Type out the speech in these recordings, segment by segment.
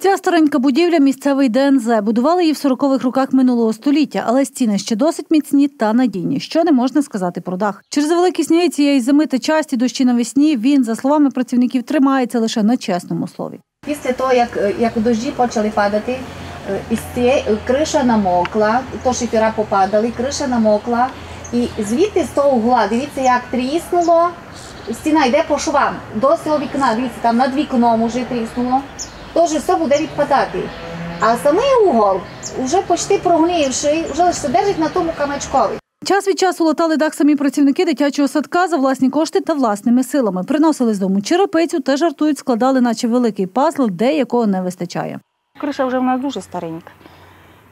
Ця старенька будівля місцевий ДНЗ. Будували її в 40-х роках минулого століття, але стіни ще досить міцні та надійні, що не можна сказати про дах. Через великі сніги цієї зими та часті дощі навесні він, за словами працівників, тримається лише на чесному слові. Після того, як, як дощі почали падати, е, із цієї е, криша намокла, то шифера попадали, криша намокла. І звідти з того угла, дивіться, як тріснуло, стіна йде по швам. До цього вікна, дивіться, там над вікном вже тріснуло. Тож все буде відпадати. А самий угол, вже почти прогнивший, вже лише держить на тому камачкові. Час від часу латали дах самі працівники дитячого садка за власні кошти та власними силами. Приносили з дому черепицю та жартують, складали, наче великий пазл, де якого не вистачає. Криша вже в нас дуже старенька.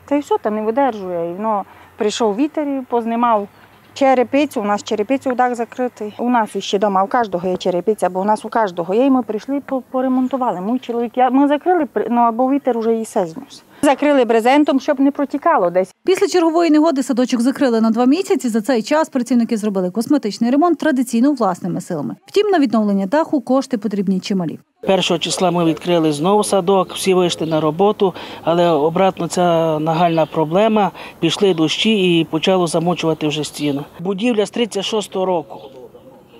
Та й все, та не видержує. І воно прийшов вітер і познімав черепицю. У нас черепицю дах закритий. У нас ще вдома у кожного є черепиця, бо у нас у кожного є. І ми прийшли поремонтували. Мій чоловік, ми закрили, ну або вітер уже і все знес. Закрили брезентом, щоб не протікало десь. Після чергової негоди садочок закрили на два місяці. За цей час працівники зробили косметичний ремонт традиційно власними силами. Втім, на відновлення даху кошти потрібні чималі. Першого числа ми відкрили знову садок, всі вийшли на роботу, але обратно ця нагальна проблема. Пішли дощі і почало замочувати вже стіну. Будівля з 36-го року.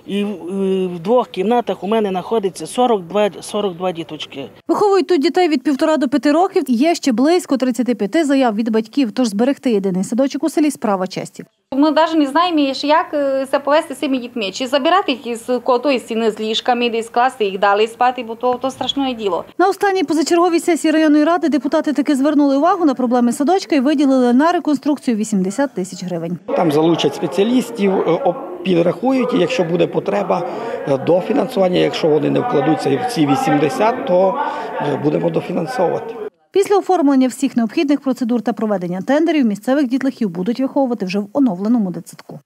І в в двох кімнатах у мене знаходиться 42, 42 діточки. Виховують тут дітей від півтора до п'яти років. Є ще близько 35 заяв від батьків. Тож зберегти єдиний садочок у селі справа честі. Ми навіть не знаємо, як е, себе повести з цими дітьми. Чи забирати їх із котої стіни з ліжками, десь класти їх далі спати, бо то, то страшне діло. На останній позачерговій сесії районної ради депутати таки звернули увагу на проблеми садочка і виділили на реконструкцію 80 тисяч гривень. Там залучать спеціалістів, е, підрахують, і якщо буде потреба е, дофінансування, якщо вони не вкладуться в ці 80, то будемо дофінансовувати. Після оформлення всіх необхідних процедур та проведення тендерів місцевих дітлахів будуть виховувати вже в оновленому дитсадку.